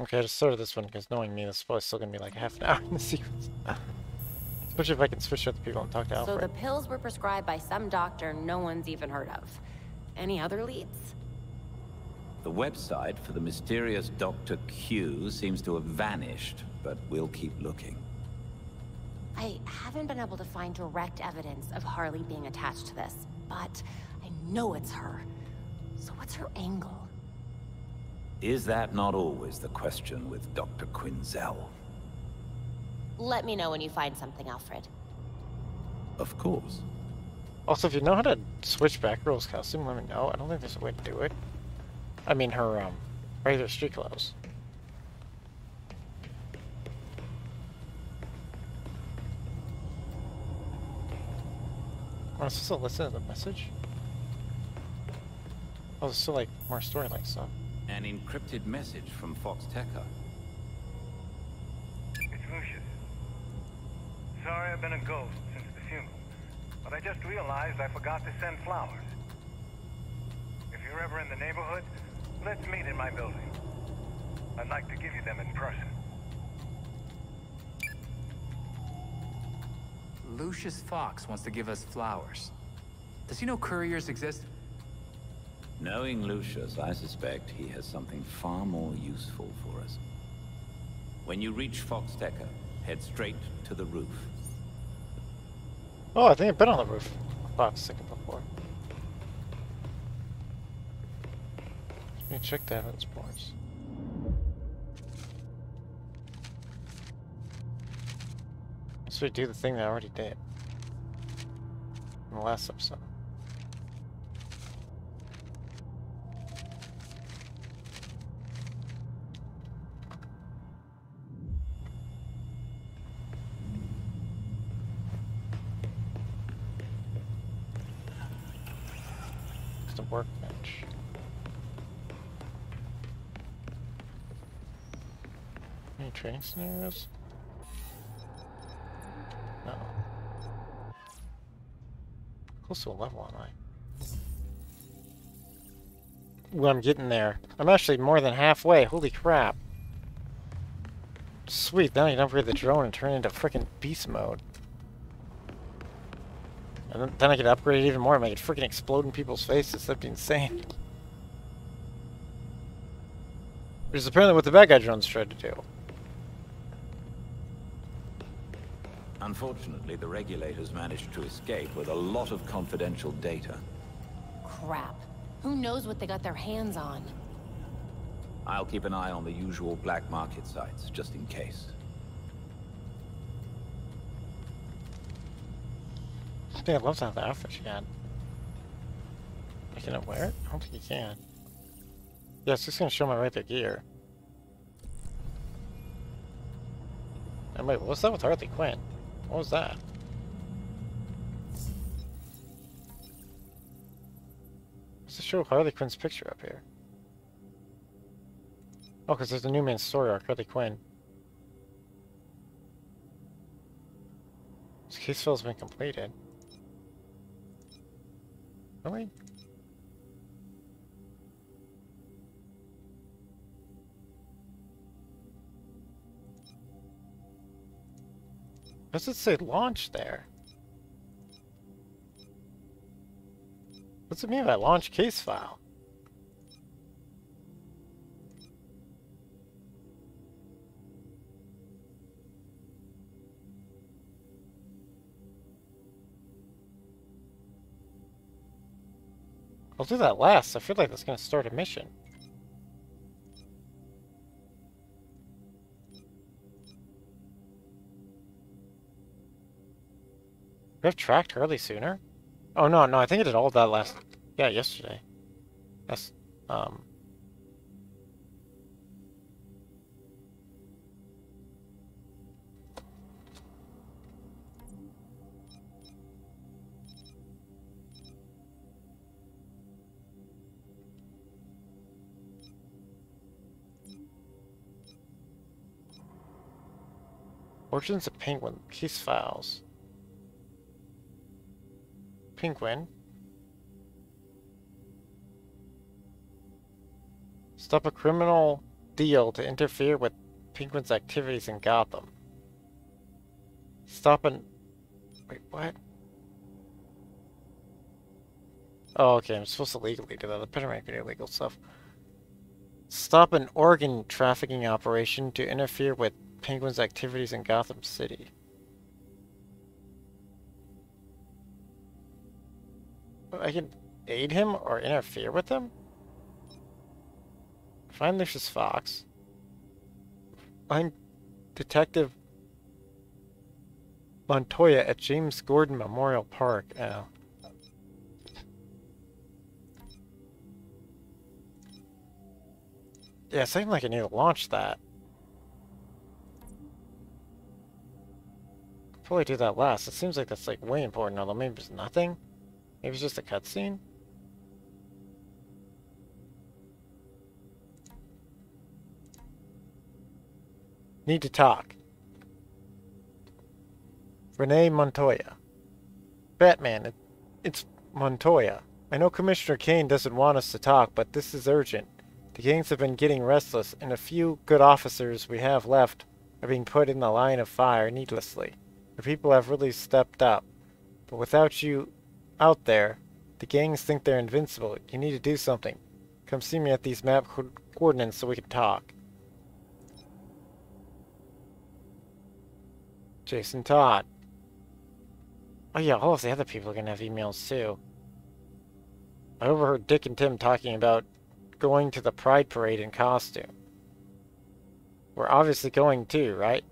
Okay, I just started this one because knowing me, this is probably still gonna be like half an hour in the sequence. Especially if I can switch out the people and talk to Alfred. So the pills were prescribed by some doctor no one's even heard of. Any other leads? The website for the mysterious Dr. Q seems to have vanished, but we'll keep looking. I haven't been able to find direct evidence of Harley being attached to this, but I know it's her. So what's her angle? Is that not always the question with Dr. Quinzel? Let me know when you find something, Alfred. Of course. Also, if you know how to switch back Girl's costume, let me know. I don't think there's a way to do it. I mean, her um, regular street clothes. Oh, is this a listen to the message? Oh, there's still like more storyline stuff. An encrypted message from Fox Tekka. It's Lucius. Sorry I've been a ghost since the funeral, but I just realized I forgot to send flowers. If you're ever in the neighborhood, let's meet in my building. I'd like to give you them in person. Lucius Fox wants to give us flowers. Does he know couriers exist? Knowing Lucius, I suspect he has something far more useful for us. When you reach Fox Tekka, head straight to the roof. Oh, I think I've been on the roof. Second before. Let me check that the evidence boards. So we do the thing that I already did. In the last episode. It's the workbench. Any training scenarios? No. Close to a level, am I? Ooh, I'm getting there. I'm actually more than halfway. Holy crap. Sweet, now I can upgrade the drone and turn it into freaking beast mode. And then- I could upgrade it even more and make it freaking explode in people's faces. That'd be insane. Which is apparently what the bad guy drones tried to do. Unfortunately, the regulators managed to escape with a lot of confidential data. Crap. Who knows what they got their hands on? I'll keep an eye on the usual black market sites, just in case. I think I'd love to have the outfit she had. I can I wear it? I don't think you can. Yeah, it's just gonna show my regular gear. And wait, what was that with Harley Quinn? What was that? What's the show Harley Quinn's picture up here? Oh, because there's a new main story arc, Harley Quinn. This case fill's been completed. Really? Does it say launch there? What's it mean by launch case file? I'll do that last. I feel like that's gonna start a mission. We have tracked Harley sooner? Oh no, no, I think I did all of that last yeah, yesterday. That's um Origins of Penguin. Case files. Penguin. Stop a criminal deal to interfere with Penguin's activities in Gotham. Stop and... Wait, what? Oh, okay, I'm supposed to legally do that. The better make illegal stuff. Stop an organ trafficking operation to interfere with Penguin's activities in Gotham City. I can aid him or interfere with him? Find Lucius Fox. Find Detective Montoya at James Gordon Memorial Park. Oh. Yeah, it seems like I need to launch that. Probably do that last. It seems like that's like way important, although maybe it's nothing. Maybe it's just a cutscene? Need to talk. Renee Montoya. Batman, it, it's Montoya. I know Commissioner Kane doesn't want us to talk, but this is urgent. The gangs have been getting restless, and a few good officers we have left are being put in the line of fire needlessly. The people have really stepped up. But without you out there, the gangs think they're invincible. You need to do something. Come see me at these map co coordinates so we can talk. Jason Todd. Oh yeah, all of the other people are gonna have emails too. I overheard Dick and Tim talking about going to the Pride Parade in costume. We're obviously going too, right?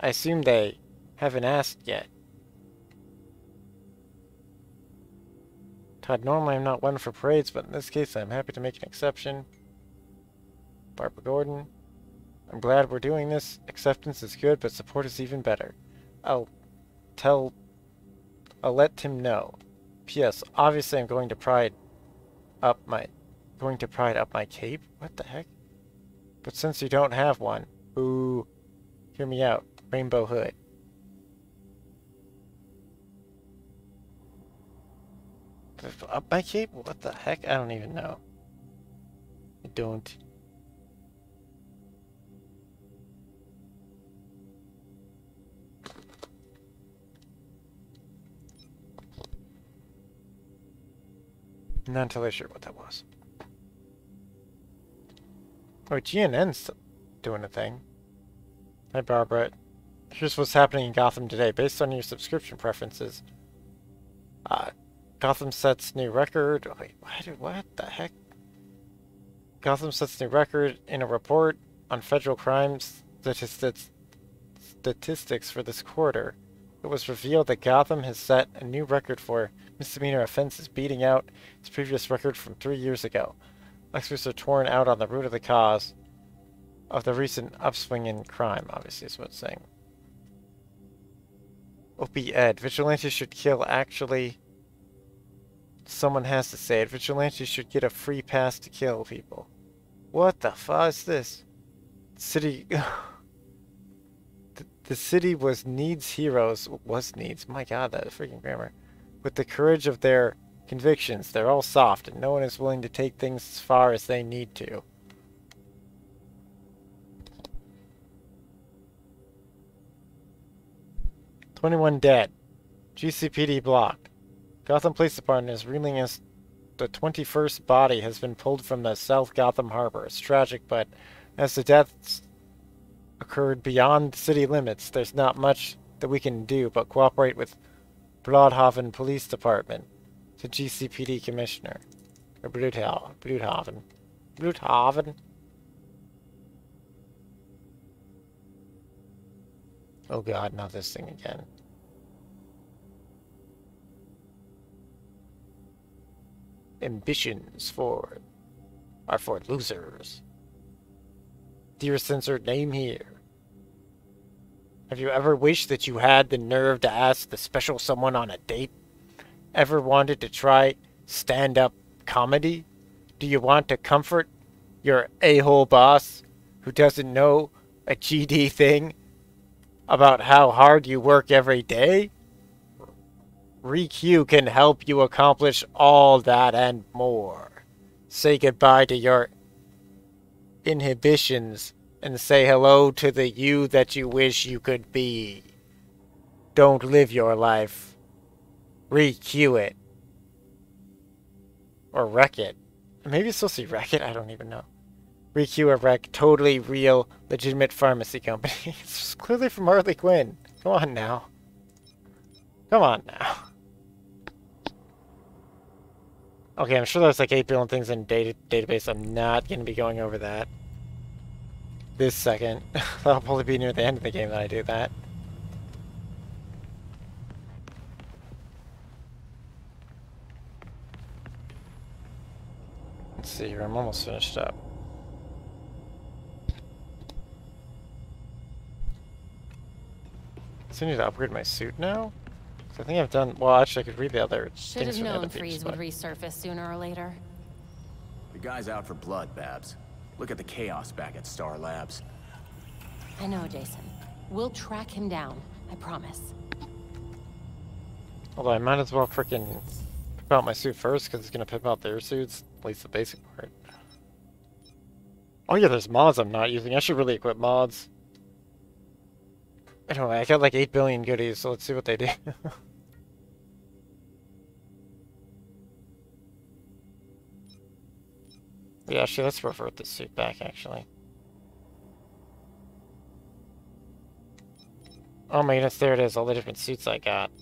I assume they haven't asked yet. Todd, normally I'm not one for parades, but in this case I'm happy to make an exception. Barbara Gordon. I'm glad we're doing this. Acceptance is good, but support is even better. I'll tell... I'll let Tim know. P.S. Obviously I'm going to pride up my... Going to pride up my cape? What the heck? But since you don't have one, ooh, hear me out. Rainbow Hood. Up my cape? What the heck? I don't even know. I don't. Not entirely sure what that was. Oh, GNN's doing a thing. Hi, Barbara. Here's what's happening in Gotham today. Based on your subscription preferences, uh, Gotham sets new record. Wait, what, what the heck? Gotham sets new record in a report on federal crimes statistics, statistics for this quarter. It was revealed that Gotham has set a new record for misdemeanor offenses, beating out its previous record from three years ago. Experts are torn out on the root of the cause of the recent upswing in crime, obviously is what it's saying. Op-Ed. Vigilantes should kill actually Someone has to say it. Vigilantes should get a free pass to kill people. What the fuck is this? City... the, city was needs heroes. Was needs. My god, that freaking grammar. With the courage of their convictions, they're all soft, and no one is willing to take things as far as they need to. Twenty-one dead. GCPD blocked. Gotham Police Department is reeling as the 21st body has been pulled from the South Gotham Harbor. It's tragic, but as the deaths occurred beyond city limits, there's not much that we can do but cooperate with Blüdhaven Police Department, the GCPD Commissioner. Or Blüdhaven. Blüdhaven. Blüdhaven. Oh god, not this thing again. Ambitions for are for losers. Dear censored name here. Have you ever wished that you had the nerve to ask the special someone on a date? Ever wanted to try stand-up comedy? Do you want to comfort your a-hole boss who doesn't know a GD thing about how hard you work every day? ReQ can help you accomplish all that and more. Say goodbye to your inhibitions and say hello to the you that you wish you could be. Don't live your life. Re-queue it. Or wreck it. Maybe it's supposed to be wreck it? I don't even know. Re-queue or wreck. Totally real, legitimate pharmacy company. it's clearly from Harley Quinn. Come on now. Come on now. Okay, I'm sure there's like 8 billion things in data database. I'm not going to be going over that this second. That'll probably be near the end of the game that I do that. Let's see here, I'm almost finished up. So I need to upgrade my suit now? I think I've done, well actually I could read the other Should things have from the known other Freeze pages, would resurface sooner or later. The guy's out for blood, Babs. Look at the chaos back at Star Labs. I know, Jason. We'll track him down. I promise. Although I might as well freaking pip out my suit first because it's gonna pip out their suits, at least the basic part. Oh yeah, there's mods I'm not using. I should really equip mods. Anyway, I got like 8 billion goodies, so let's see what they do. yeah, actually, let's revert this suit back, actually. Oh my goodness, there it is, all the different suits I got.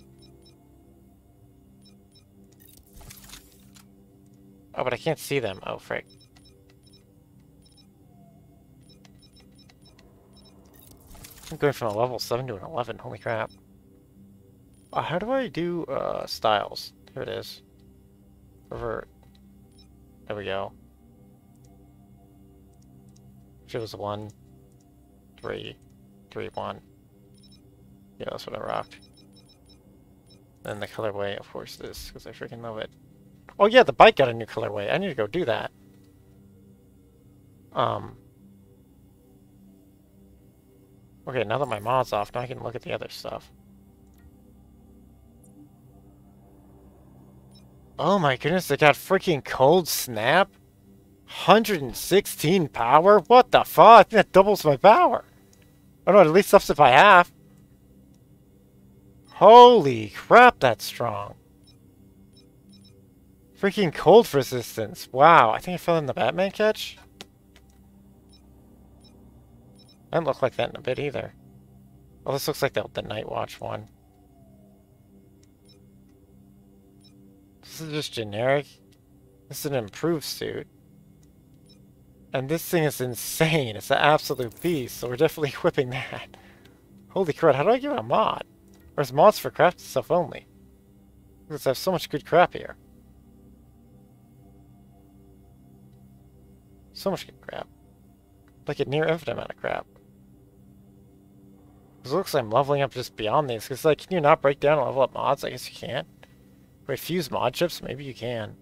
Oh, but I can't see them. Oh, frick. I'm going from a level 7 to an 11. Holy crap. Uh, how do I do uh, styles? Here it is. Revert. There we go. Choose 1, 3, 3, 1. Yeah, that's what I rocked. Then the colorway, of course, this, because I freaking love it. Oh yeah, the bike got a new colorway. I need to go do that. Um. Okay, now that my mod's off, now I can look at the other stuff. Oh my goodness, they got freaking cold snap? 116 power? What the fuck? I think that doubles my power. Oh no, it at least ups it by half. Holy crap, that's strong. Freaking cold resistance. Wow, I think I fell in the Batman catch. Doesn't look like that in a bit either. Oh, this looks like the, the Night Watch one. This is just generic. This is an improved suit. And this thing is insane. It's an absolute beast, so we're definitely equipping that. Holy crap, how do I give it a mod? Or is mods for crafted stuff only? Because I have so much good crap here. So much good crap. Like a near infinite amount of crap. It looks like I'm leveling up just beyond these. Because, like, can you not break down and level up mods? I guess you can't. Refuse mod chips? Maybe you can.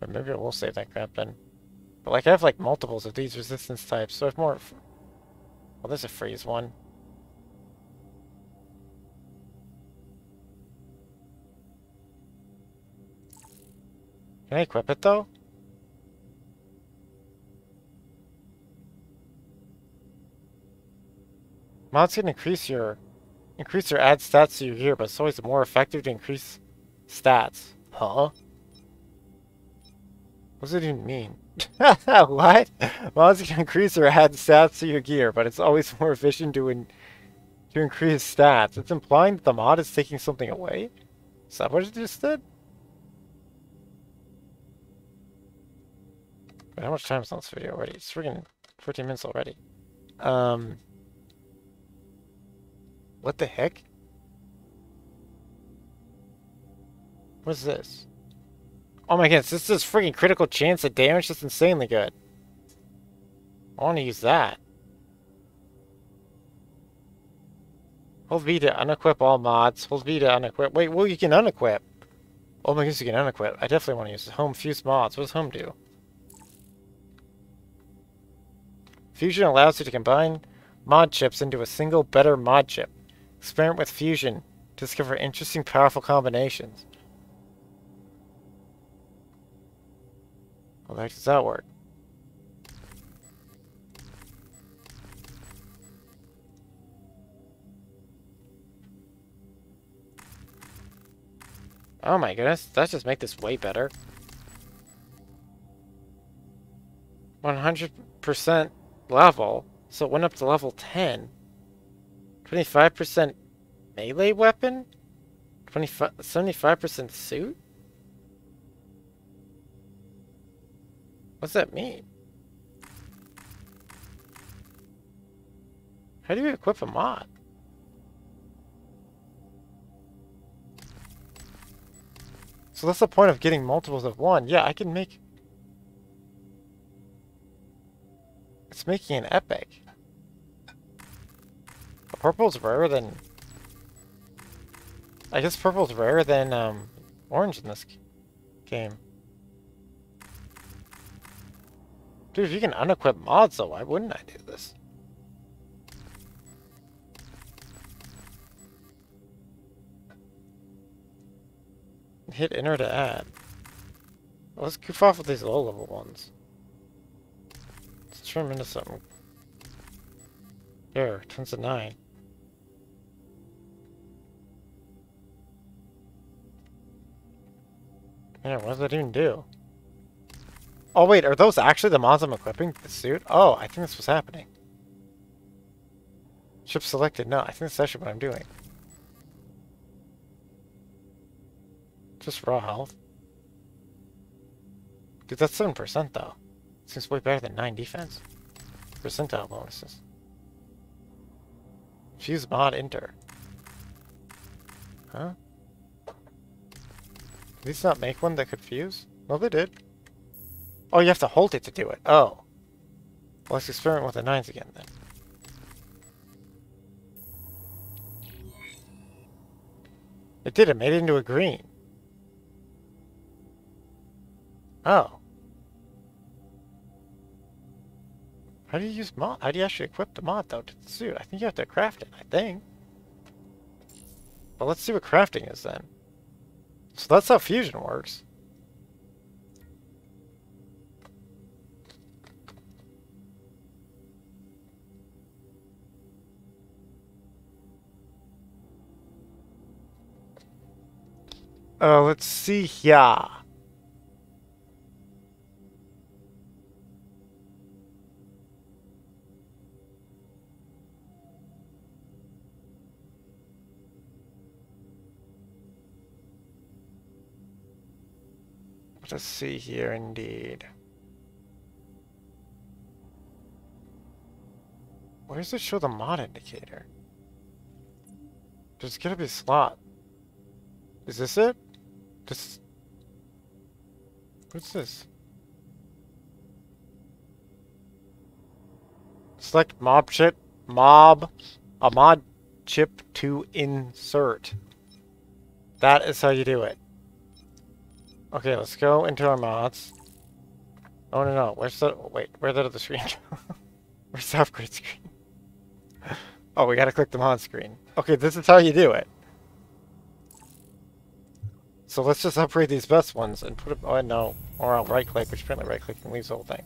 Or maybe I will save that crap then. But, like, I have, like, multiples of these resistance types, so I have more... Well, there's a freeze one. Can I equip it, though? Mods can increase your increase your add stats to your gear, but it's always more effective to increase stats. Huh? What does it even mean? what? Mods can increase or add stats to your gear, but it's always more efficient to in to increase stats. It's implying that the mod is taking something away? Is that what it just did? Wait, how much time is on this video already? It's freaking 14 minutes already. Um... What the heck? What is this? Oh my goodness, this is freaking critical chance of damage. That's insanely good. I want to use that. Hold V to unequip all mods. Hold V to unequip. Wait, well, you can unequip. Oh my goodness, you can unequip. I definitely want to use home fuse mods. What does home do? Fusion allows you to combine mod chips into a single, better mod chip. Experiment with fusion. Discover interesting, powerful combinations. How that does that work? Oh my goodness, that just make this way better. 100% level, so it went up to level 10. 25% melee weapon? 25, 75% suit? What's that mean? How do you equip a mod? So that's the point of getting multiples of one. Yeah, I can make... It's making an epic. Purple's rarer than... I guess purple's rarer than um, orange in this game. Dude, if you can unequip mods though, why wouldn't I do this? Hit enter to add. let's goof off with these low level ones. Let's turn them into something. There, turns to 9. Yeah, what does that even do? Oh wait, are those actually the mods I'm equipping the suit? Oh, I think this was happening. Ship selected. No, I think that's actually what I'm doing. Just raw health. Dude, that's 7% though. Seems way better than 9 defense. Percentile bonuses. Fuse mod enter. Huh? Did these not make one that could fuse? No, they did. Oh, you have to hold it to do it. Oh. Well, let's experiment with the nines again then. It did. It made it into a green. Oh. How do you use mod? How do you actually equip the mod, though, to the suit? I think you have to craft it, I think. But let's see what crafting is, then. So that's how fusion works. Uh, let's see here. Let's see here indeed. Where does it show the mod indicator? There's gotta be a slot. Is this it? This... What's this? Select mob chip, mob, a mod chip to insert. That is how you do it. Okay, let's go into our mods. Oh no no, where's the wait, where the other screen? where's the upgrade screen? oh, we gotta click the mod screen. Okay, this is how you do it. So let's just upgrade these best ones and put it. Oh no, or I'll right click, which apparently right clicking leaves the whole thing.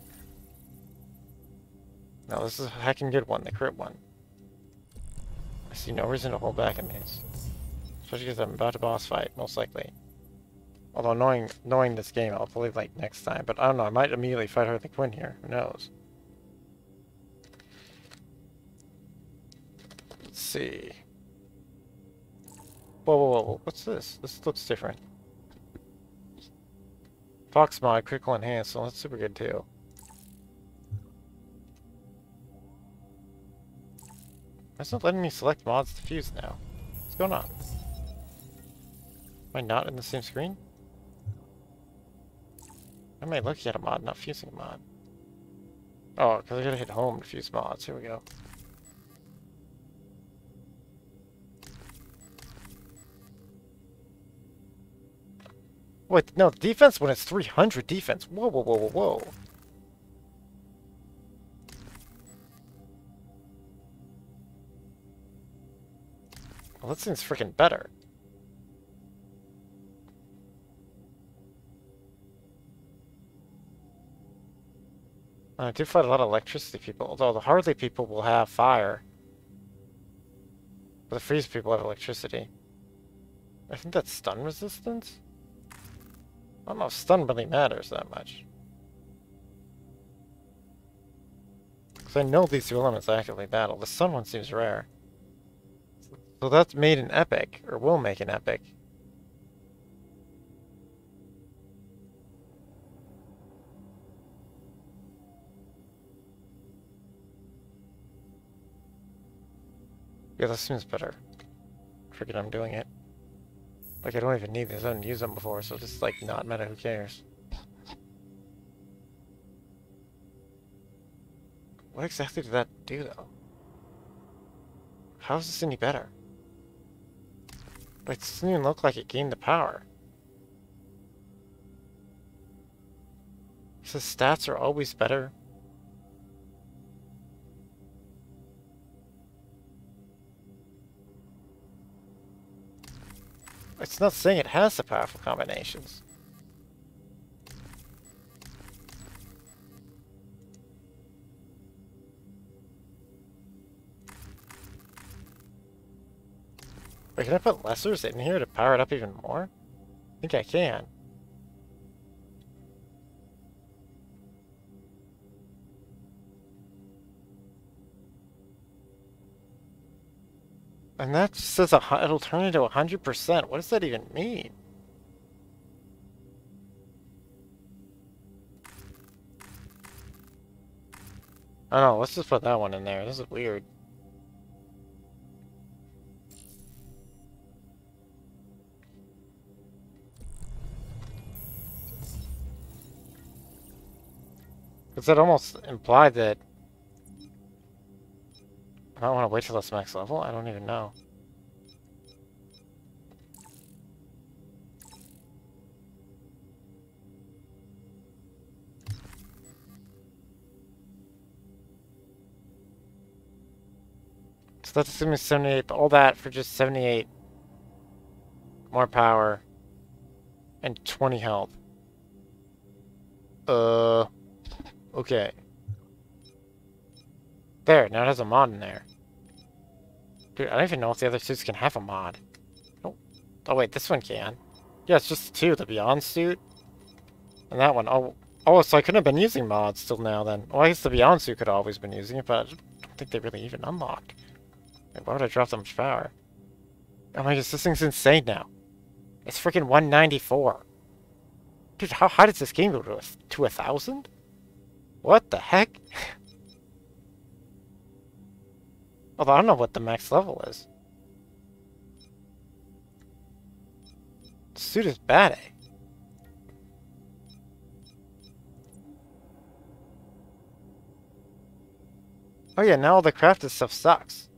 No, this is a hacking good one, the crit one. I see no reason to hold back in these. Especially because I'm about to boss fight, most likely. Although knowing knowing this game, I'll believe like next time. But I don't know. I might immediately fight Harley Quinn here. Who knows? Let's see. Whoa, whoa, whoa! What's this? This looks different. Fox mod, critical enhance. So that's super good too. It's not letting me select mods to fuse now. What's going on? Am I not in the same screen? Am I looking at a mod, not fusing a mod? Oh, because I gotta hit home to fuse mods. Here we go. Wait, no, defense when it's 300 defense. Whoa, whoa, whoa, whoa, whoa. Well, that seems freaking better. I do fight a lot of electricity people, although the Harley people will have fire. But the freeze people have electricity. I think that's stun resistance? I don't know if stun really matters that much. Because I know these two elements actively battle. The sun one seems rare. So that's made an epic, or will make an epic. Yeah, that seems better. Forget I'm doing it. Like, I don't even need these. I haven't used them before, so just, like, not meta, who cares? What exactly did that do, though? How is this any better? It doesn't even look like it gained the power. It says stats are always better. It's not saying it has the powerful combinations. Wait, can I put lessers in here to power it up even more? I think I can. And that says a, it'll turn into 100%. What does that even mean? I don't know, let's just put that one in there. This is weird. Because that almost implied that... I don't want to wait till it's max level? I don't even know. So that's assuming 78, all that for just 78 more power and 20 health. Uh... Okay. There, now it has a mod in there. Dude, I don't even know if the other suits can have a mod. Oh, oh wait, this one can. Yeah, it's just two, the Beyond suit. And that one. Oh, oh, so I couldn't have been using mods till now then. Well, I guess the Beyond suit could have always been using it, but I don't think they really even unlocked. Like, why would I drop much power? Oh my gosh, this thing's insane now. It's freaking 194. Dude, how high does this game go to? To a thousand? What the heck? Although I don't know what the max level is. Suit is bad, eh? Oh yeah, now all the crafted stuff sucks.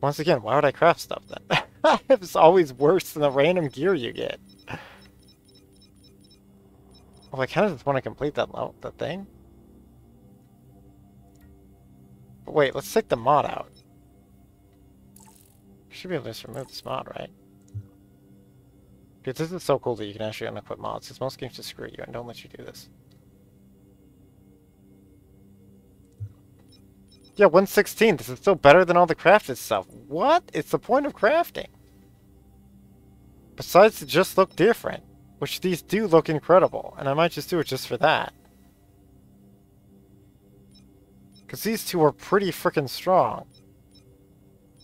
Once again, why would I craft stuff then? it's always worse than the random gear you get. Well, I kind of just want to complete that the thing. Wait, let's take the mod out. Should be able to just remove this mod, right? Because this is so cool that you can actually unequip mods, because most games just screw you and don't let you do this. Yeah, 116. This is still better than all the crafted stuff. What? It's the point of crafting. Besides it just look different. Which these do look incredible, and I might just do it just for that. Because these two are pretty freaking strong.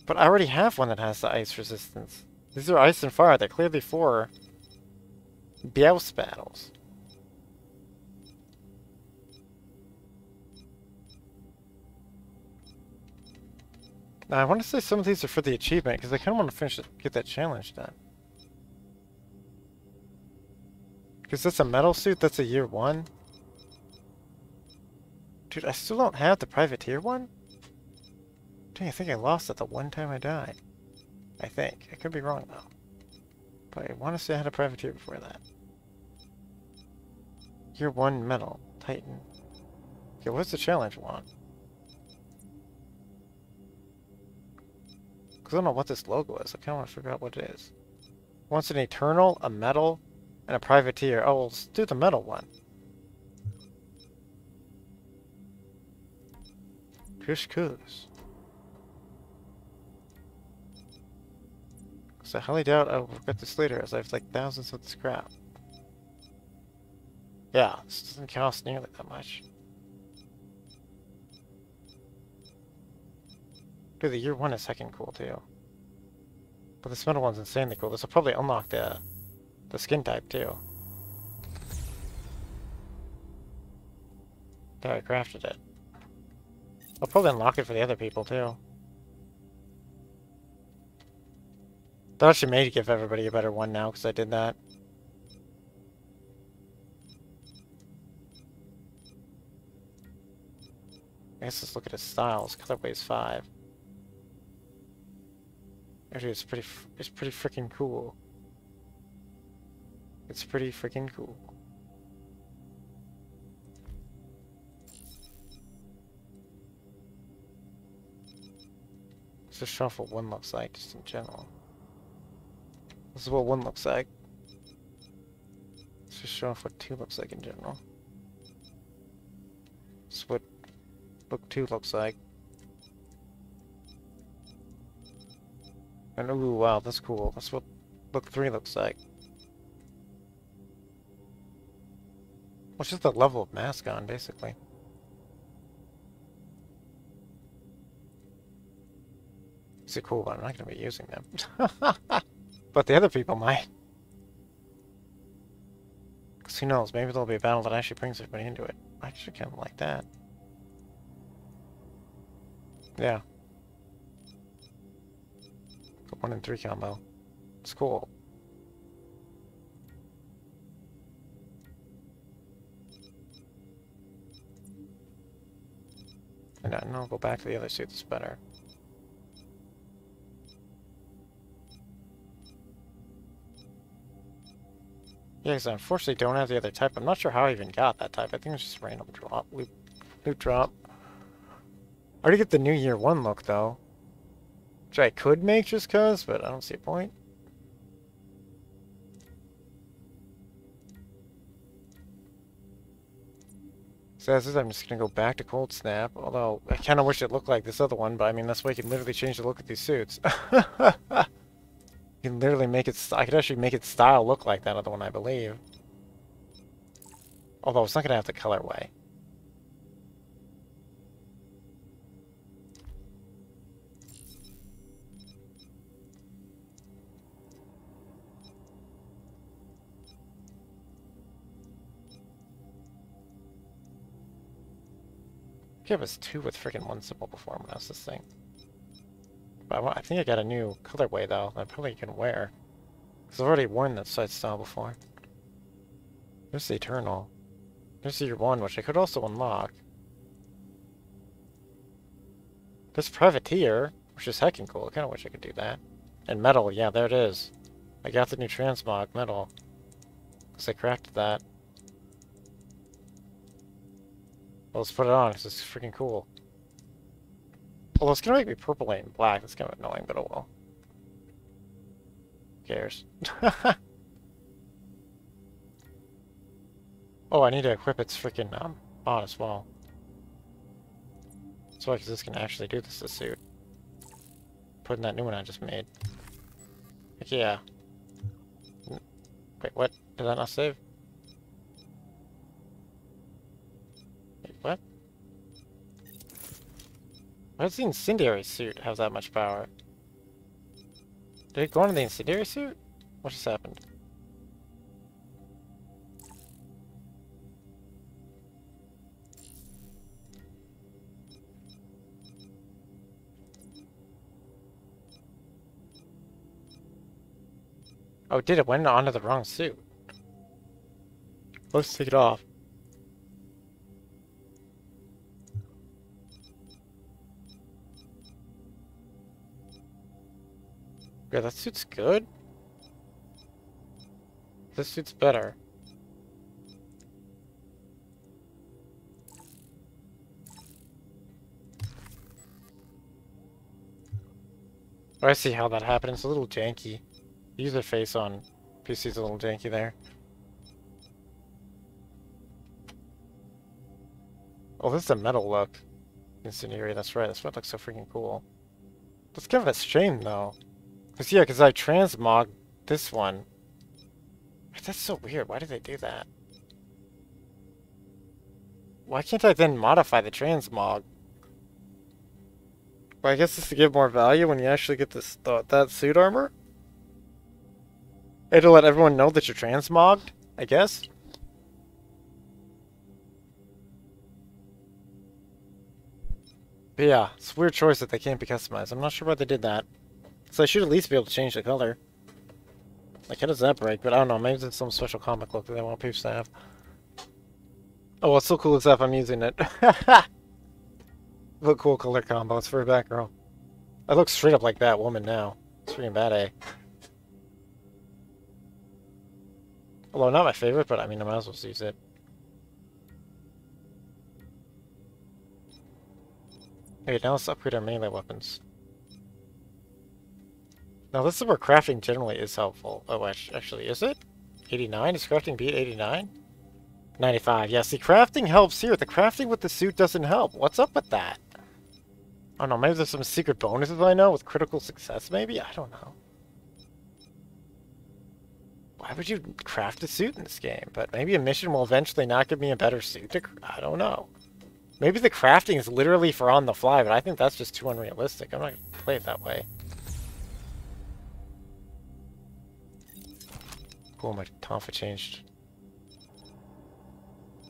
But I already have one that has the ice resistance. These are ice and fire. They're clearly for Beouse battles. Now, I want to say some of these are for the achievement, because I kind of want to finish it, get that challenge done. Because that's a metal suit? That's a year one? Dude, I still don't have the privateer one? Dang, I think I lost it the one time I died. I think. I could be wrong, though. But I want to say I had a privateer before that. Year one metal. Titan. Okay, what's the challenge one? Because I don't know what this logo is. I kind of want to figure out what it is. Wants an eternal, a metal, and a privateer. Oh, let's do the metal one. Kush Kus. So I highly doubt I will regret this later, as I have like thousands of this crap. Yeah, this doesn't cost nearly that much. Dude, the year one is second cool too. But this metal one's insanely cool. This will probably unlock the the skin type too. There, I crafted it. I'll probably unlock it for the other people too. That actually may give everybody a better one now because I did that. I guess let's look at his styles. Colorway is 5. Actually, it's pretty, it's pretty freaking cool. It's pretty freaking cool. Show off what one looks like, just in general. This is what one looks like. Let's just show off what two looks like in general. This is what book two looks like. And ooh, wow, that's cool. That's what book three looks like. What's just the level of mask on, basically. It's cool, but I'm not going to be using them. but the other people might. Because who knows, maybe there'll be a battle that actually brings everybody into it. I actually kind of like that. Yeah. One in three combo. It's cool. And I'll go back to the other suit that's better. Yeah, because I unfortunately don't have the other type. I'm not sure how I even got that type. I think it's just random drop. Loot, loot drop. I already get the New Year 1 look, though. Which I could make just cause, but I don't see a point. So as is, I'm just gonna go back to Cold Snap, although I kinda wish it looked like this other one, but I mean, that's why you can literally change the look of these suits. you can literally make it, I could actually make its style look like that other one, I believe. Although it's not gonna have the colorway. give us two with freaking one symbol before I was this thing. I, I think I got a new colorway though that I probably can wear. Because I've already worn that side style before. There's the Eternal. There's the Year 1, which I could also unlock. This Privateer, which is heckin' cool. I kinda wish I could do that. And Metal, yeah, there it is. I got the new Transmog Metal. Because I crafted that. Well, let's put it on, because it's freaking cool. Although it's gonna make me purple and black, that's kind of annoying, but oh well. Who cares? oh, I need to equip its freaking um, on as well. So because this can actually do this, this suit. Putting that new one I just made. Heck yeah. Wait, what? Did I not save? Why does the incendiary suit have that much power? Did it go into the incendiary suit? What just happened? Oh, did it went onto the wrong suit? Let's take it off. Yeah, that suit's good. This suit's better. Oh, I see how that happened. It's a little janky. User face on PC's a little janky there. Oh, this is a metal look. Incendiary, that's right. This one looks so freaking cool. That's kind of a shame, though. Cause yeah, cause I transmog this one. That's so weird. Why did they do that? Why can't I then modify the transmog? Well, I guess it's to give more value when you actually get this th that suit armor. It'll let everyone know that you're transmogged, I guess. But yeah, it's a weird choice that they can't be customized. I'm not sure why they did that. So I should at least be able to change the color. Like, how does that break? But I don't know, maybe it's some special comic look that I want people to have. Oh, well, it's so cool as if I'm using it. Look cool color combo, it's for a Batgirl. I look straight up like that woman now. It's freaking bad, eh? Although not my favorite, but I mean I might as well use it. Okay, now let's upgrade our melee weapons. Now this is where crafting generally is helpful. Oh, actually, is it? 89? Is crafting beat 89? 95. Yeah, see, crafting helps here. The crafting with the suit doesn't help. What's up with that? I don't know, maybe there's some secret bonuses I know with critical success, maybe? I don't know. Why would you craft a suit in this game? But maybe a mission will eventually not give me a better suit to... I don't know. Maybe the crafting is literally for on the fly, but I think that's just too unrealistic. I'm not going to play it that way. Cool, my Tonfa changed.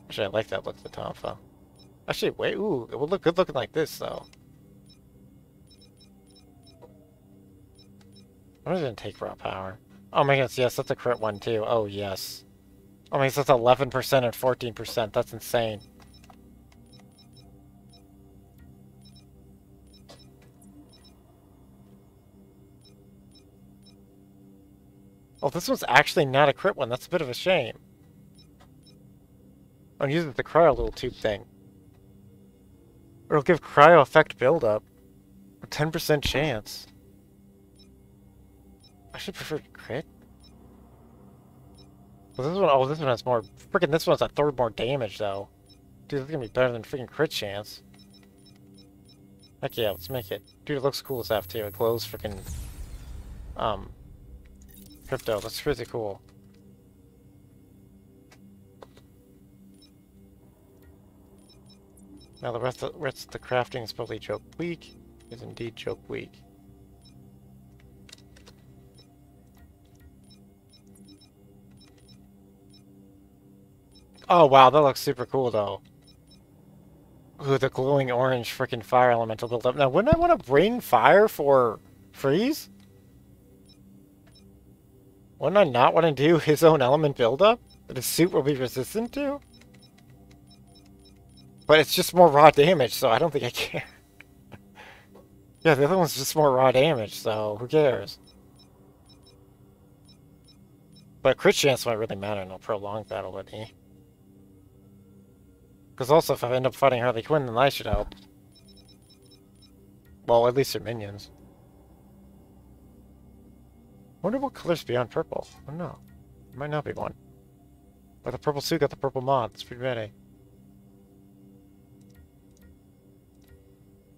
Actually, I like that look, the Tonfa. Actually, wait, ooh, it would look good looking like this, though. I'm just gonna take raw power. Oh my goodness, yes, that's a crit one too. Oh yes. Oh my goodness, that's 11% and 14%. That's insane. Oh, this one's actually not a crit one. That's a bit of a shame. I'm using the cryo little tube thing. It'll give cryo effect buildup. A 10% chance. I should prefer crit. Well, this one, oh, this one has more. Freaking, this one's a third more damage, though. Dude, this is gonna be better than freaking crit chance. Heck yeah, let's make it. Dude, it looks cool as F, too. It glows freaking. Um. Crypto, that's pretty cool. Now, the rest of, rest of the crafting is probably joke weak. Is indeed joke weak. Oh wow, that looks super cool though. Ooh, the glowing orange freaking fire elemental build up. Now, wouldn't I want to bring fire for freeze? Wouldn't I not want to do his own element buildup that his suit will be resistant to? But it's just more raw damage, so I don't think I care. yeah, the other one's just more raw damage, so who cares? But crit chance might really matter in a prolonged battle, would he? Because also, if I end up fighting Harley Quinn, then I should help. Well, at least her minions. Wonder what color's beyond purple. I don't know. There might not be one. But the purple suit got the purple mod. It's pretty ready.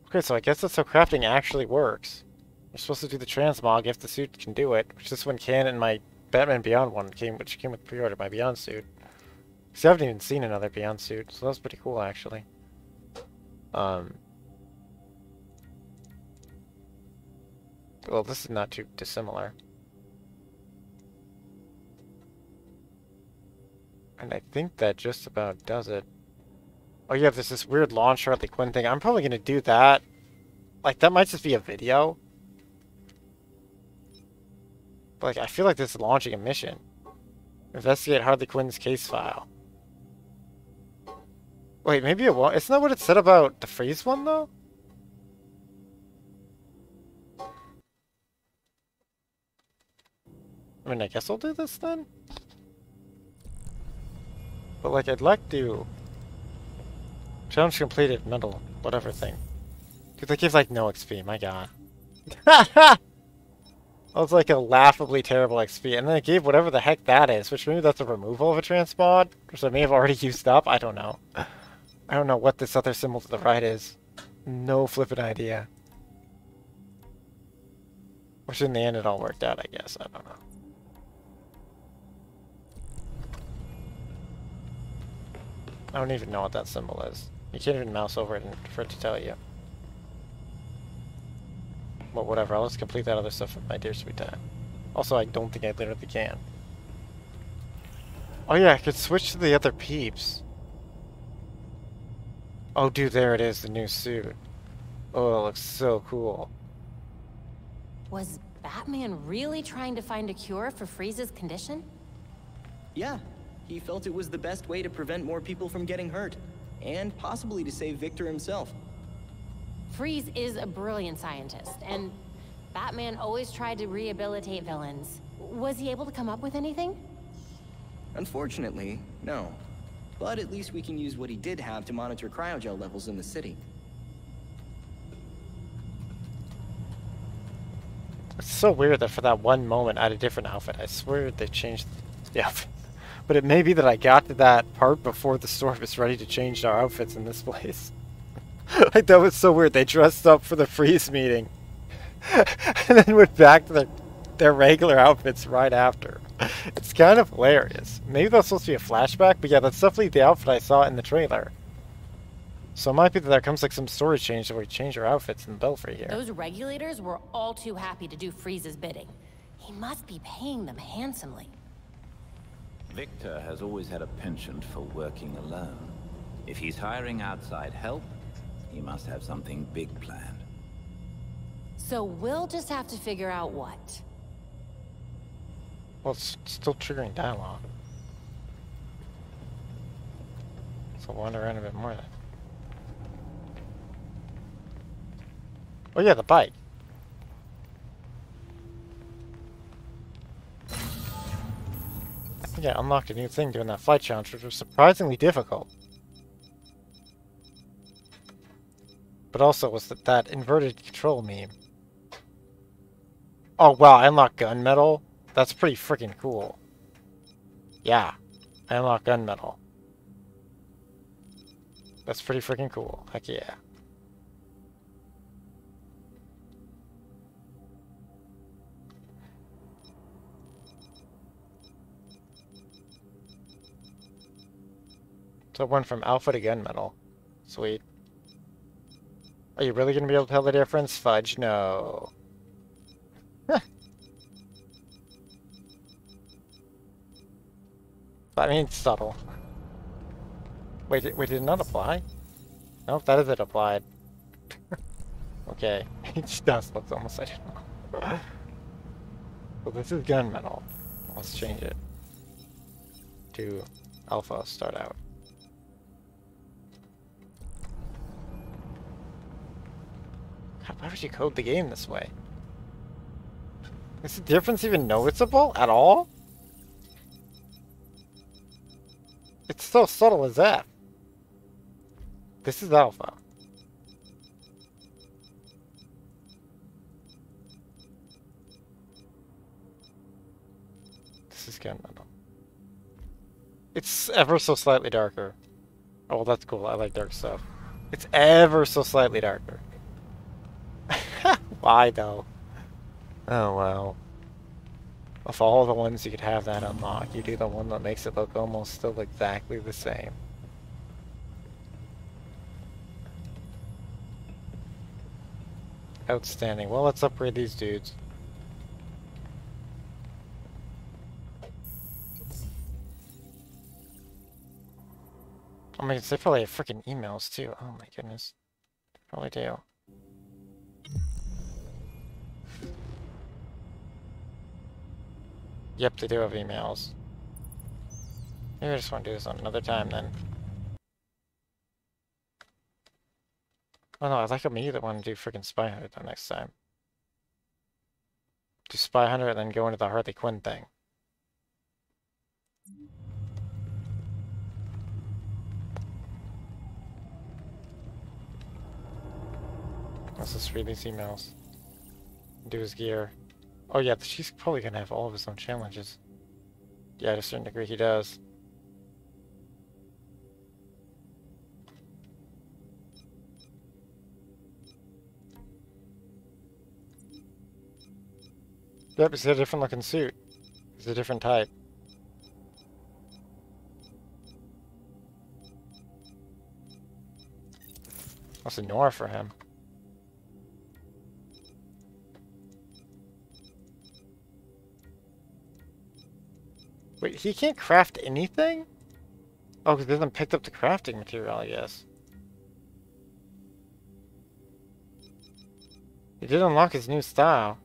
Okay, so I guess that's how crafting actually works. You're supposed to do the transmog if the suit can do it, which this one can, and my Batman Beyond one came, which came with pre-order, my Beyond suit. Because I haven't even seen another Beyond suit, so that's pretty cool, actually. Um, well, this is not too dissimilar. And I think that just about does it. Oh yeah, there's this weird launch Harley Quinn thing. I'm probably to do that. Like, that might just be a video. But, like, I feel like this is launching a mission. Investigate Harley Quinn's case file. Wait, maybe it won't. Isn't that what it said about the freeze one, though? I mean, I guess I'll do this then? But, like, I'd like to... Challenge completed, medal, whatever thing. Dude, that gives, like, no XP, my god. that was, like, a laughably terrible XP. And then it gave whatever the heck that is, which maybe that's a removal of a transmod, which I may have already used up, I don't know. I don't know what this other symbol to the right is. No flippin' idea. Which in the end it all worked out, I guess. I don't know. I don't even know what that symbol is. You can't even mouse over it for it to tell you. But whatever, I'll just complete that other stuff with my dear sweet time. Also, I don't think I literally can. Oh yeah, I could switch to the other peeps. Oh dude, there it is, the new suit. Oh, it looks so cool. Was Batman really trying to find a cure for Freeze's condition? Yeah, he felt it was the best way to prevent more people from getting hurt, and possibly to save Victor himself. Freeze is a brilliant scientist, and Batman always tried to rehabilitate villains. Was he able to come up with anything? Unfortunately, no. But at least we can use what he did have to monitor cryogel levels in the city. It's so weird that for that one moment I had a different outfit. I swear they changed the outfit. But it may be that I got to that part before the store was ready to change our outfits in this place. like, that was so weird. They dressed up for the freeze meeting. and then went back to their, their regular outfits right after. It's kind of hilarious. Maybe that's supposed to be a flashback, but yeah, that's definitely the outfit I saw in the trailer. So it might be that there comes like some story change where we change our outfits in the Belfry here. Those regulators were all too happy to do Freeze's bidding. He must be paying them handsomely. Victor has always had a penchant for working alone. If he's hiring outside help, he must have something big planned. So we'll just have to figure out what. Well, it's still triggering dialogue. So wander around a bit more then. Oh yeah, the bike. I think I unlocked a new thing doing that flight challenge, which was surprisingly difficult. But also was that, that inverted control meme. Oh wow, I unlocked gunmetal? That's pretty freaking cool. Yeah, I unlocked gunmetal. That's pretty freaking cool. Heck yeah. So went from alpha to gunmetal. Sweet. Are you really going to be able to tell the difference? Fudge, no. Huh. I mean, subtle. Wait, wait, did it not apply? No, that is it applied. okay, it does look almost identical. so this is gunmetal. Let's change it to alpha start out. Why would you code the game this way? Is the difference even noticeable at all? It's so subtle as that. This is alpha. This is gunmetal. It's ever so slightly darker. Oh, that's cool. I like dark stuff. It's ever so slightly darker. Why though? Oh well. Of all the ones you could have that unlock, you do the one that makes it look almost still exactly the same. Outstanding. Well, let's upgrade these dudes. I mean, they probably have freaking emails too. Oh my goodness. Probably do. Yep, they do have emails. Maybe I just want to do this on another time then. Oh no, I like me that want to do freaking Spy Hunter the next time. Do Spy Hunter and then go into the Harley Quinn thing. Let's just read these emails. Do his gear. Oh yeah, she's probably gonna have all of his own challenges. Yeah, to a certain degree he does. Yep, he's a different looking suit. He's a different type. That's a Nora for him. Wait, he can't craft anything? Oh, because he hasn't picked up the crafting material, I guess. He did unlock his new style.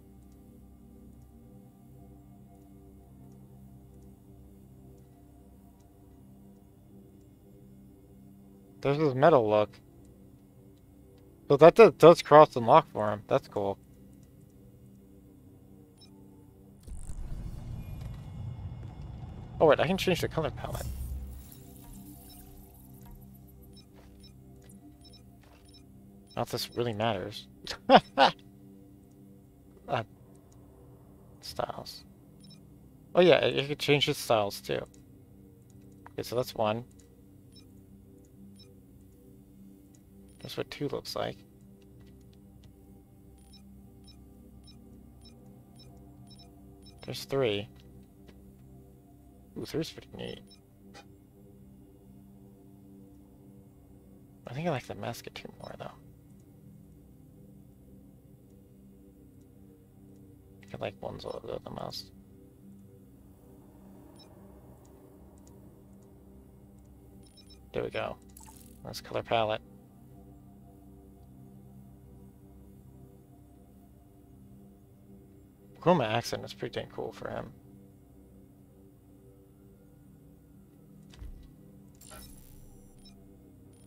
There's his metal look. So that does, does cross unlock for him. That's cool. Oh wait, I can change the color palette. Not this really matters. uh, styles. Oh yeah, you can change his styles too. Okay, so that's one. That's what two looks like. There's three. Ooh, three's pretty neat. I think I like the Musketeer more, though. I like one's a little the most. There we go. Nice color palette. Chroma accent is pretty dang cool for him.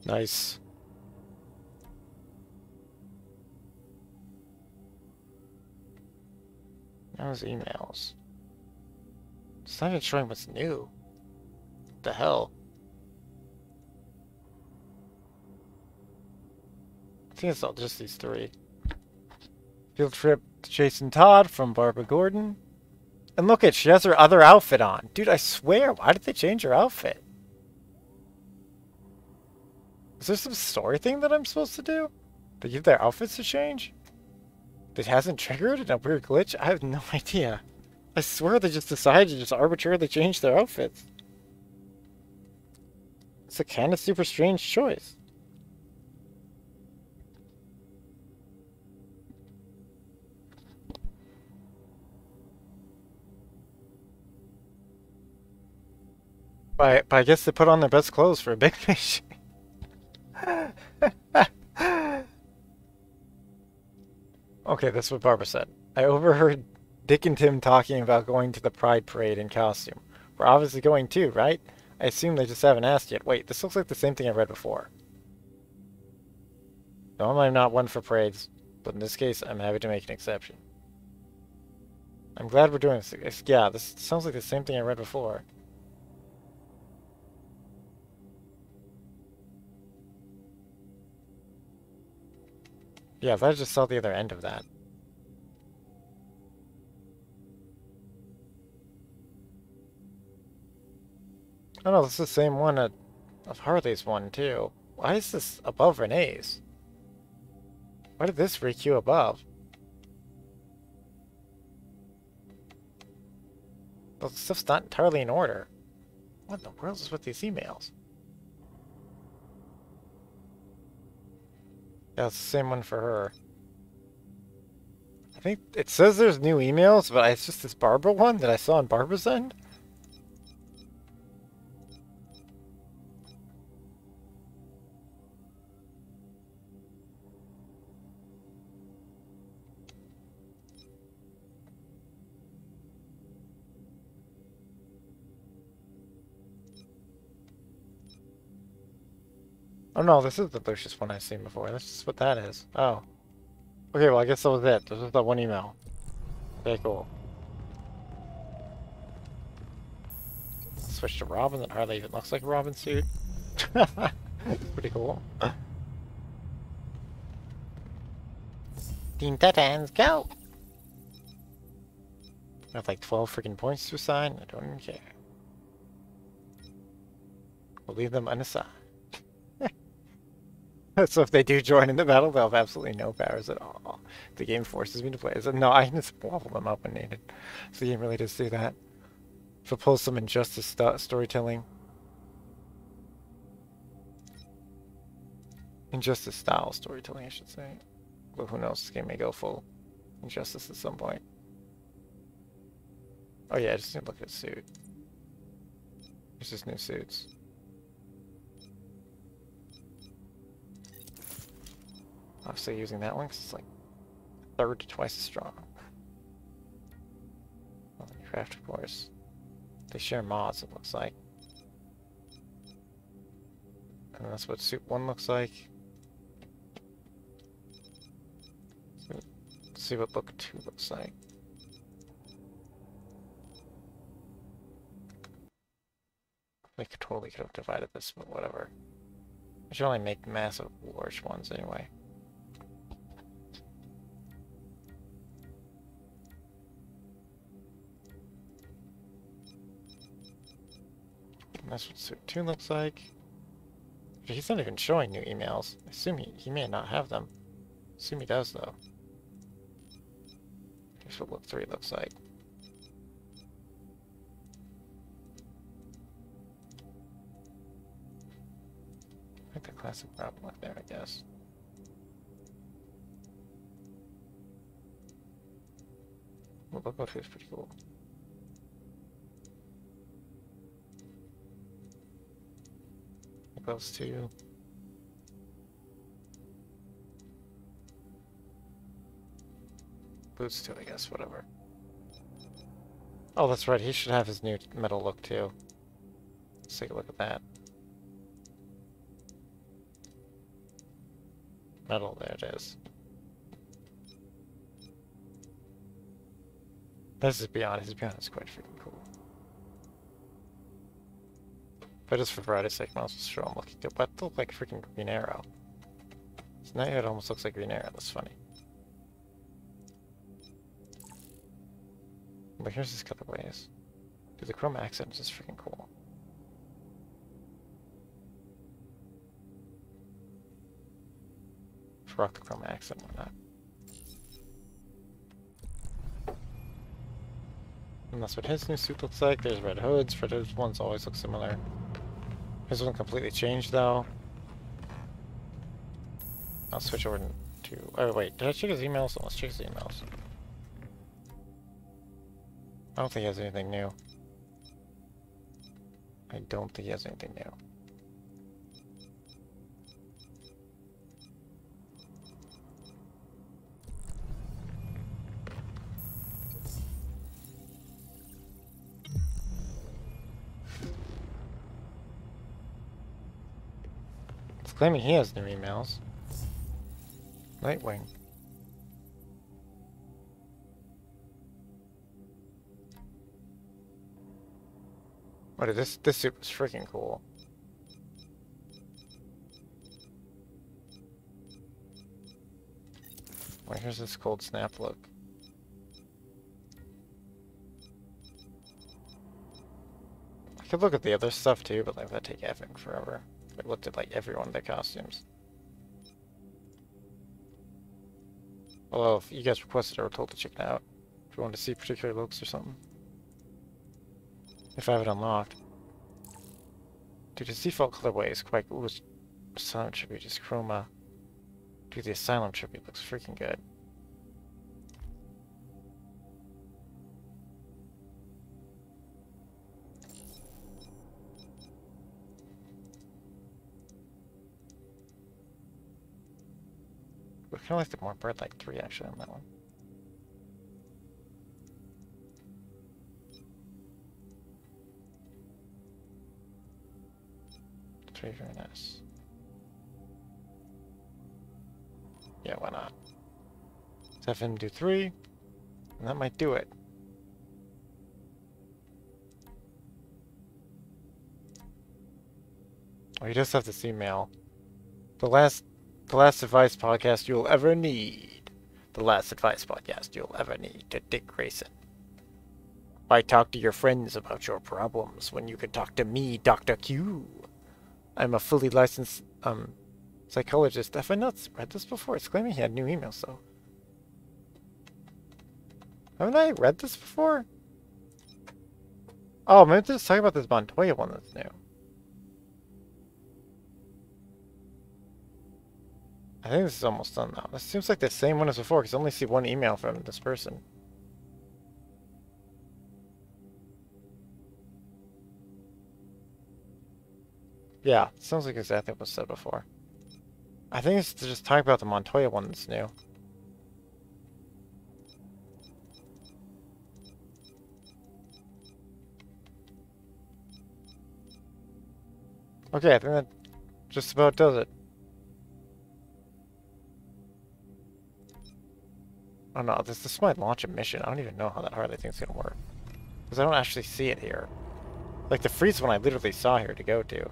Nice. Now his emails. It's not even showing what's new. What the hell? I think it's all just these three. Field trip to Jason Todd from Barbara Gordon. And look at, she has her other outfit on. Dude, I swear, why did they change her outfit? Is there some story thing that I'm supposed to do? They give their outfits to change? That hasn't triggered in a weird glitch? I have no idea. I swear they just decided to just arbitrarily change their outfits. It's a kind of super strange choice. But, but I guess they put on their best clothes for a big mission. okay, that's what Barbara said. I overheard Dick and Tim talking about going to the Pride Parade in costume. We're obviously going too, right? I assume they just haven't asked yet. Wait, this looks like the same thing I read before. Normally I'm not one for parades, but in this case I'm happy to make an exception. I'm glad we're doing this. Yeah, this sounds like the same thing I read before. Yeah, I just saw the other end of that. Oh no, this is the same one at, of Harley's one too. Why is this above Renee's? Why did this requeue above? The stuff's not entirely in order. What in the world is with these emails? Yeah, it's the same one for her. I think it says there's new emails, but it's just this Barbara one that I saw on Barbara's end. Oh no, this is the Lucius one I've seen before. That's just what that is. Oh. Okay, well I guess that was it. This was that one email. Okay, cool. Switch to Robin that hardly even looks like a Robin suit. Pretty cool. Teen Titans, go! I have like 12 freaking points to assign. I don't even care. We'll leave them unassigned. so if they do join in the battle, they'll have absolutely no powers at all. The game forces me to play. So no, I can just level them up when needed. So the game really does do that. If pull some injustice st storytelling. Injustice style storytelling, I should say. But who knows, this game may go full injustice at some point. Oh yeah, I just need to look at suit. There's just new suits. Obviously using that one because it's like third to twice as strong. Craft, of course. They share mods, it looks like. And that's what suit 1 looks like. See what Book 2 looks like. We could totally could have divided this, but whatever. I should only make massive large ones anyway. That's what Suit 2 looks like. He's not even showing new emails. I assume he, he may not have them. Assume he does, though. Here's what Look 3 looks like. Like the classic problem up there, I guess. Well, Look 2 is pretty cool. Those two. Boots too, I guess, whatever. Oh, that's right, he should have his new metal look too. Let's take a look at that. Metal, there it is. This is beyond, his beyond is quite freaking cool. But just for variety's sake, as well show him looking good. But look like freaking Green Arrow. So now it almost looks like Green Arrow. That's funny. But here's his colorways. Dude, the chrome accent is just freaking cool. Rock the chrome accent, why not? And that's what his new suit looks like. There's red hoods. Red hoods ones always look similar. His one completely changed though. I'll switch over to. Oh wait, did I check his emails? Let's check his emails. I don't think he has anything new. I don't think he has anything new. Claiming he has new emails. Nightwing. What is this? This suit was freaking cool. Wait, here's this cold snap look. I could look at the other stuff too, but like that'd take effing forever. I looked at like everyone their costumes. Although if you guys requested, I were told to check it out. If you want to see particular looks or something. If I have it unlocked. Dude, its default colorway is quite... Ooh, Asylum Tribute just chroma. Dude, the Asylum Tribute looks freaking good. Kind of like the more bird like 3 actually on that one. Three very nice. Yeah, why not? Let's have him do three, and that might do it. Oh, you just have this email. The last the last advice podcast you'll ever need. The last advice podcast you'll ever need to Dick Grayson. Why talk to your friends about your problems when you can talk to me, Dr. Q? I'm a fully licensed um, Psychologist. Have I not read this before? It's claiming he had new emails, though. Haven't I read this before? Oh, maybe this is talking about this Montoya one that's new. I think this is almost done now. This seems like the same one as before, because I only see one email from this person. Yeah, sounds like exactly what was said before. I think it's to just talk about the Montoya one that's new. Okay, I think that just about does it. Oh no, this, this might launch a mission. I don't even know how that hard I think it's gonna work. Because I don't actually see it here. Like the freeze one I literally saw here to go to.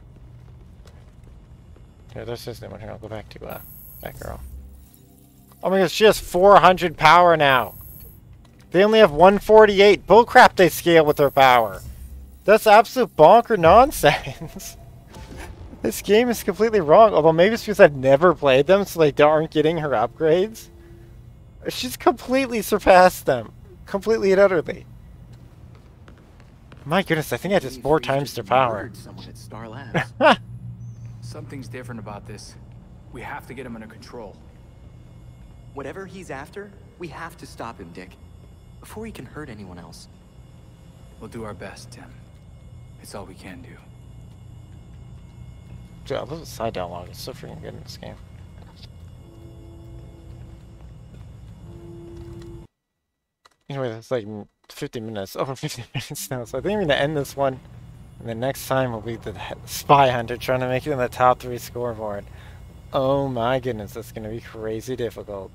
Here, this new one. Here, I'll go back to uh, that girl. Oh my gosh, she has 400 power now. They only have 148. Bullcrap they scale with their power. That's absolute bonker nonsense. this game is completely wrong. Although maybe it's because I've never played them, so they aren't getting her upgrades. She's completely surpassed them. Completely and utterly. My goodness, I think I just four times their power. Someone at Star Labs. Something's different about this. We have to get him under control. Whatever he's after, we have to stop him, Dick. Before he can hurt anyone else. We'll do our best, Tim. It's all we can do. Dude, I love the side dialogue. It's so freaking good in this game. Anyway, that's like 50 minutes. Over 50 minutes now. So I think I'm going to end this one. And the next time will be the Spy Hunter trying to make it in the top three scoreboard. Oh my goodness, that's going to be crazy difficult.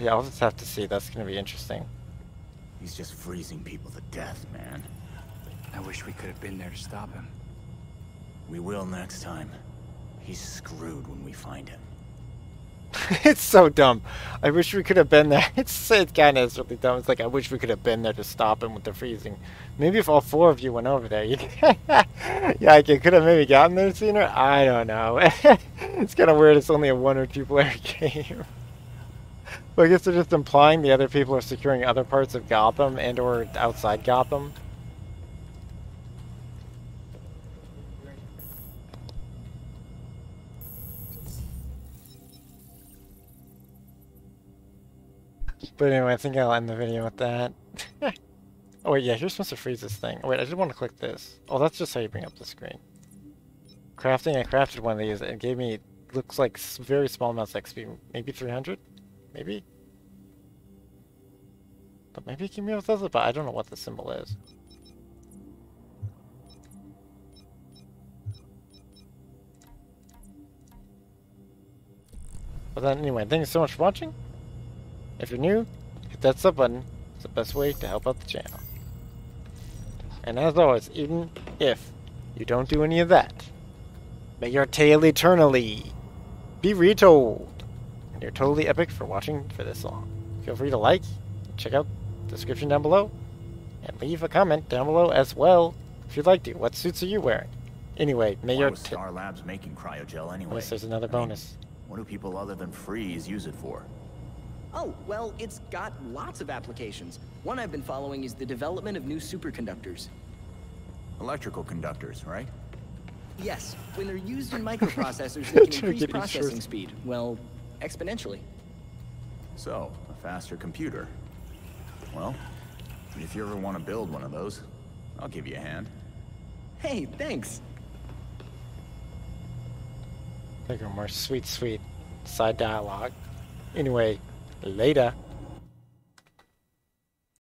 Yeah, I'll just have to see. That's going to be interesting. He's just freezing people to death, man. I wish we could have been there to stop him. We will next time. He's screwed when we find him. it's so dumb. I wish we could have been there. It's it kind of is really dumb. It's like I wish we could have been there to stop him with the freezing. Maybe if all four of you went over there, you yeah, I could have maybe gotten there sooner. I don't know. it's kind of weird. It's only a one or two player game. but I guess they're just implying the other people are securing other parts of Gotham and or outside Gotham. But anyway, I think I'll end the video with that. oh wait, yeah, you're supposed to freeze this thing. Oh, wait, I just want to click this. Oh, that's just how you bring up the screen. Crafting, I crafted one of these. It gave me, looks like very small amounts of XP. Maybe 300? Maybe? But maybe it can be with but I don't know what the symbol is. But then anyway, thank you so much for watching. If you're new, hit that sub button. It's the best way to help out the channel. And as always, even if you don't do any of that, may your tale eternally be retold. And you're totally epic for watching for this long. Feel free to like, check out the description down below, and leave a comment down below as well if you'd like to. What suits are you wearing? Anyway, may Why your was Star Labs making cryogel anyway? Unless there's another I mean, bonus. what do people other than Freeze use it for? Oh, well, it's got lots of applications. One I've been following is the development of new superconductors. Electrical conductors, right? Yes, when they're used in microprocessors, they can increase processing insurance. speed. Well, exponentially. So, a faster computer. Well, if you ever want to build one of those, I'll give you a hand. Hey, thanks. Think of more sweet, sweet side dialogue. Anyway, later.